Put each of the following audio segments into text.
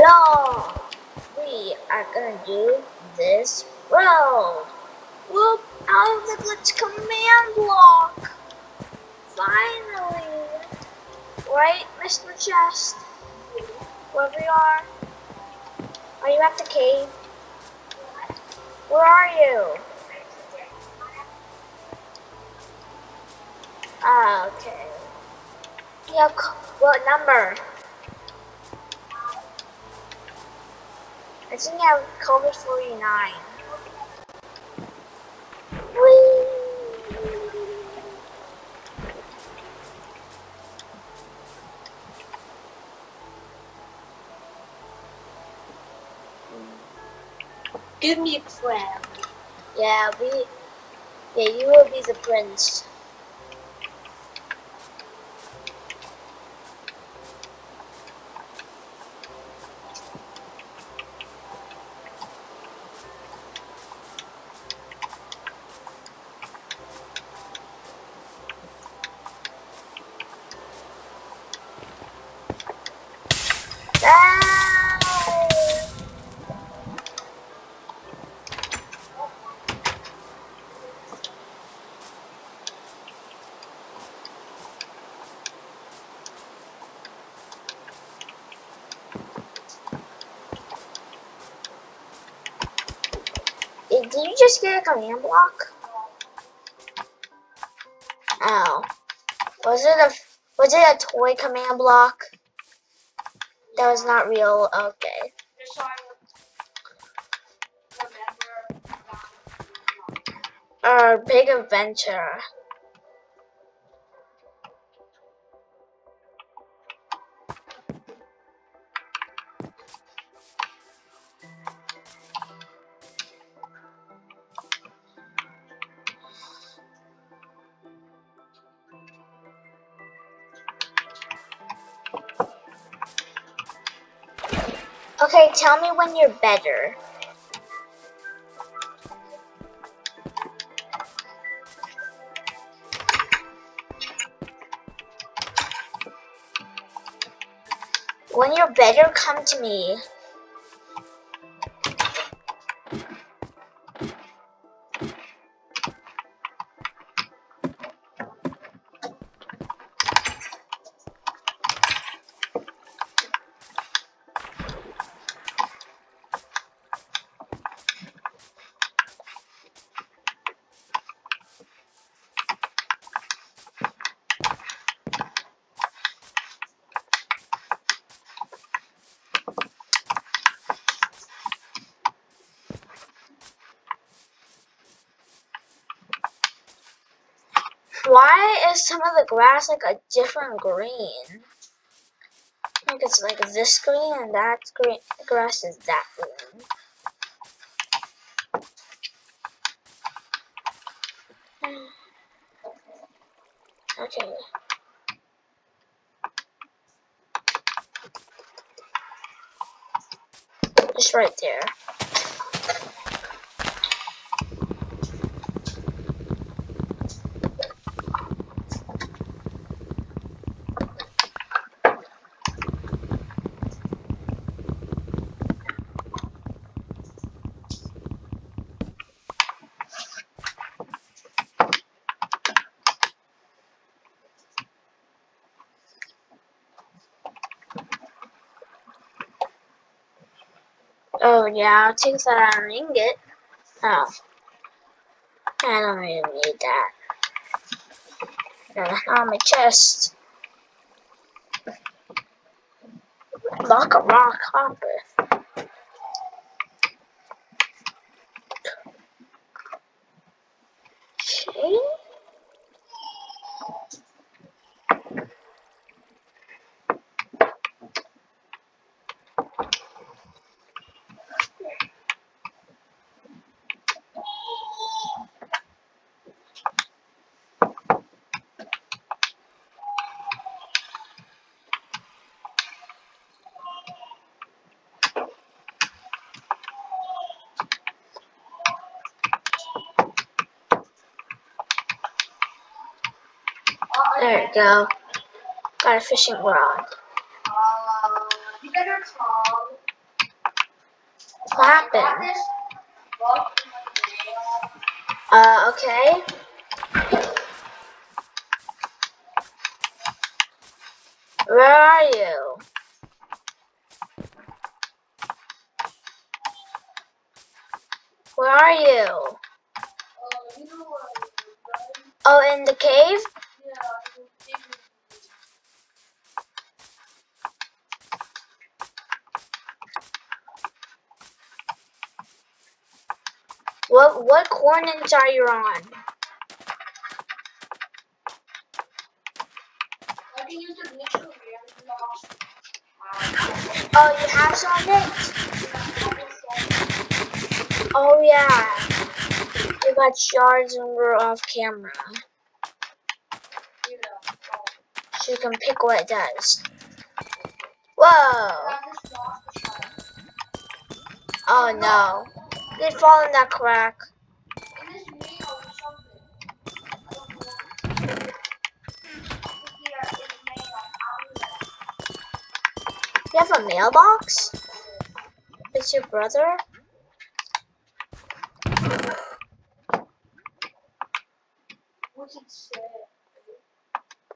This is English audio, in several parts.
Hello! We are gonna do this road. Whoop! Out of the glitch command block! Finally! Right, Mr. Chest? Wherever you are? Are you at the cave? Where are you? Ah, okay. Yeah, what number? I think I have COVID 49. Give me a crown. Yeah, we. Yeah, you will be the prince. Did you just get a command block? Oh. Was it a was it a toy command block? That was not real. Okay. Our big adventure. Okay, tell me when you're better. When you're better, come to me. Some of the grass like a different green? Like it's like this green and that green grass is that green. Okay. Just right there. Oh yeah, I'll take that on ingot. Oh. I don't even need that. On my chest. Lock a rock hopper. Okay. There you go. Got a fishing rod. What happened? Uh, okay. Where are you? Where are you? Oh, in the cave? What what coordinates are you on? Oh, you have some it? Oh yeah. You got shards and we're off camera. So you can pick what it does. Whoa! Oh no. They fall in that crack. You have a mailbox? It's your brother?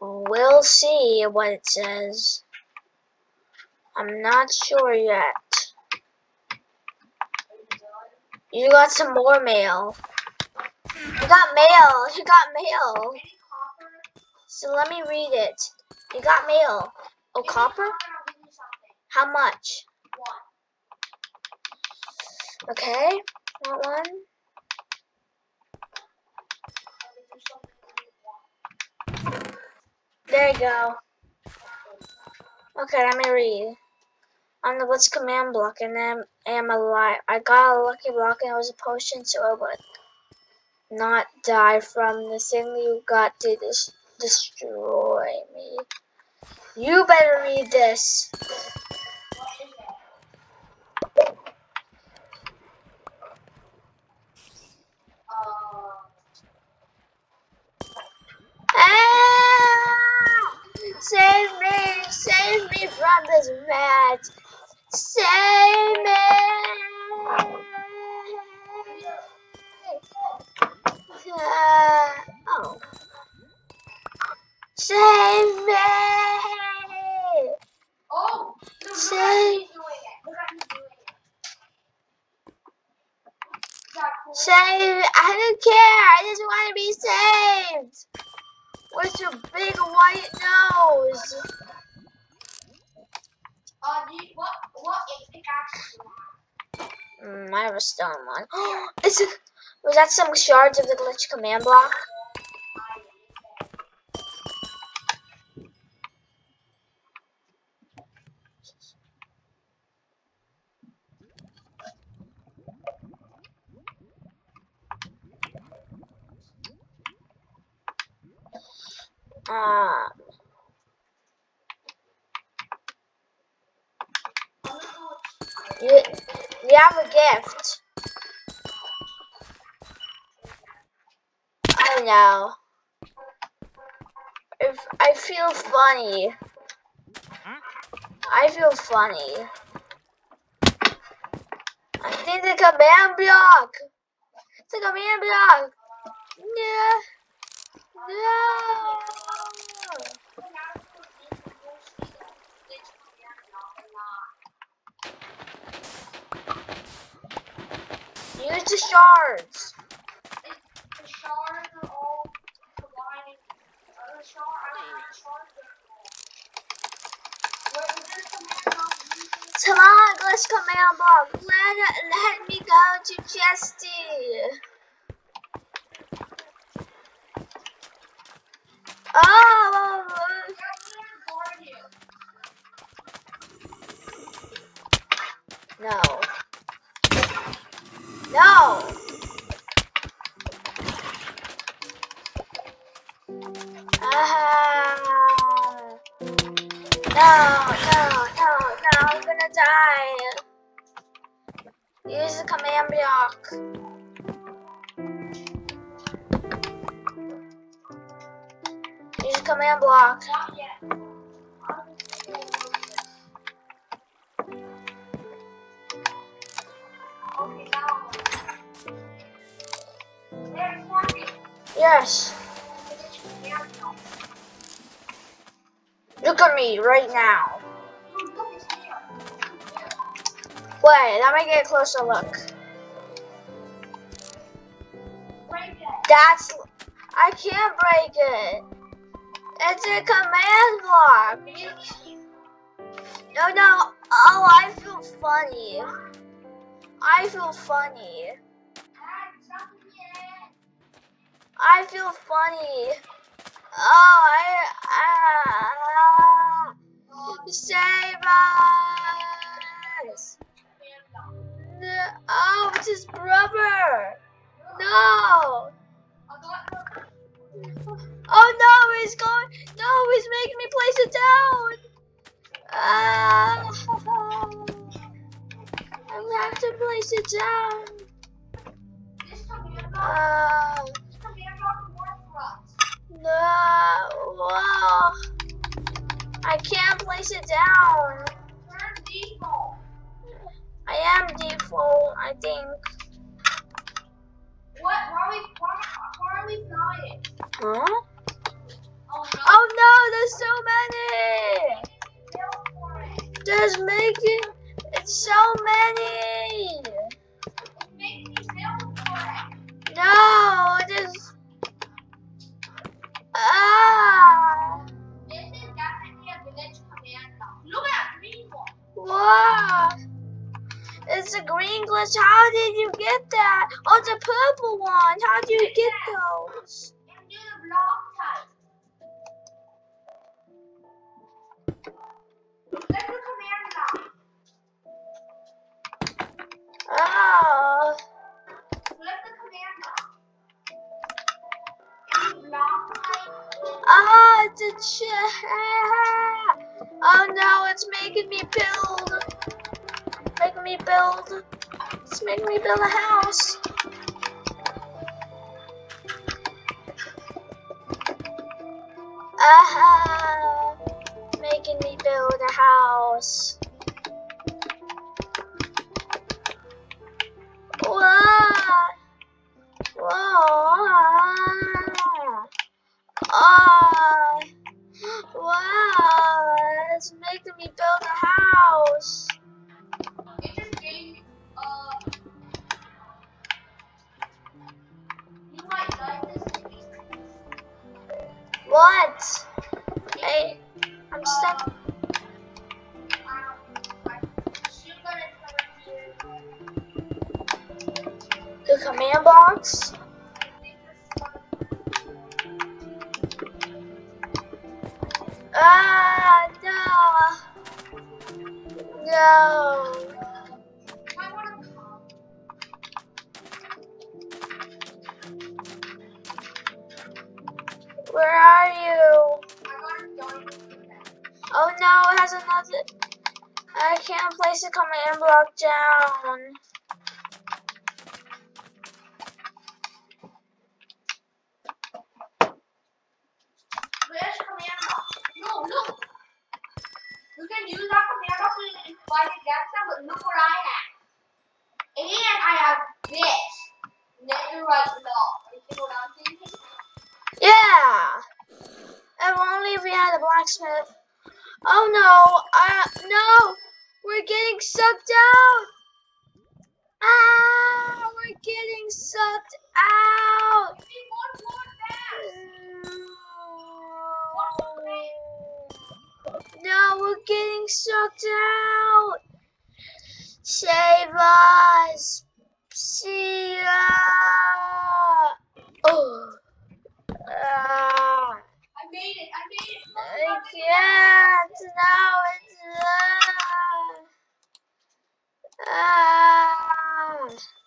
We'll see what it says. I'm not sure yet. You got some more mail. You got mail. You got mail. So let me read it. You got mail. Oh, copper? How much? Okay. That one. There you go. Okay, let me read. On the Blitz command block, and then am alive. I got a lucky block, and it was a potion, so I would not die from the thing you got to dis destroy me. You better read this. Ah! Save me! Save me from this rat! Save me! Uh, oh. Save me! Oh, Save, I don't care, I just want to be saved! What's your big white nose? Uh, you, what, what is pickaxe? Mm, I have a stone one. Is it, was that some shards of the glitch command block? Ah, you, you have a gift. I know. If I feel funny. I feel funny. I think the command block. It's a command block. No. No. The. The combined. Other shard, I don't the shards are all. Come on, glitch command block. Let, let me go to Chesty. Oh, no. No. Ah. No, no, no, no, I'm gonna die. Use the command block. Use the command block. Yes. Look at me right now. Wait, let me get a closer look. That's. I can't break it. It's a command block. No, no. Oh, I feel funny. I feel funny. I feel funny. Oh, I. Ah, save us. No, oh, it's his brother. No. Oh no, he's going. No, he's making me place it down. Ah. I have to place it down. Uh, no. Whoa. I can't place it down. I am default, I think. What? Why are we, why, why are we flying? Huh? Oh no. Oh no, there's so many. There's making. It's so many. Make me sail for it. No. Ah. Wow. It's a green glitch. How did you get that? Oh, it's a purple one. How do you get those? And the block type. Let's do command block. Oh. The command block. And block Oh, it's a chair. Oh no, it's making me build. Making me build. It's making me build a house. Aha! Making me build a house. No. Where are you? Oh no, it has another. I can't place the command block down. No, look. You can use that command box to fight against them, but look what I have. And I have this. Netherite block. You see what I'm thinking? Yeah. If only we had a blacksmith. Oh no, I no, we're getting sucked out. Ah, we're getting sucked out. One more fast. No, we're getting sucked out. Save us. See ya. Oh. Ah. I made it. I made it. Look, I look, can't. Now it's. Uh, ah. Why don't you